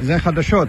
זה חדשות.